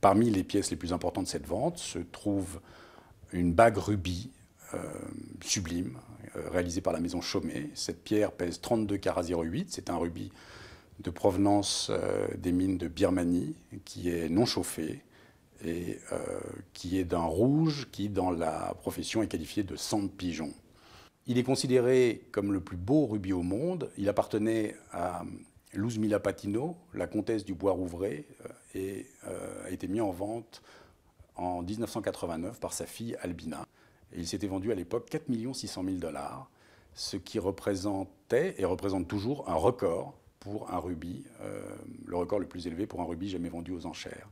parmi les pièces les plus importantes de cette vente se trouve une bague rubis euh, sublime, euh, réalisée par la maison Chaumet. Cette pierre pèse 32 carats 08. C'est un rubis de provenance euh, des mines de Birmanie, qui est non chauffé et qui est d'un rouge qui, dans la profession, est qualifié de sang de pigeon. Il est considéré comme le plus beau rubis au monde. Il appartenait à Luzmila Patino, la comtesse du Bois-Rouvray, et a été mis en vente en 1989 par sa fille Albina. il s'était vendu à l'époque 4 600 000 dollars, ce qui représentait et représente toujours un record pour un rubis, euh, le record le plus élevé pour un rubis jamais vendu aux enchères.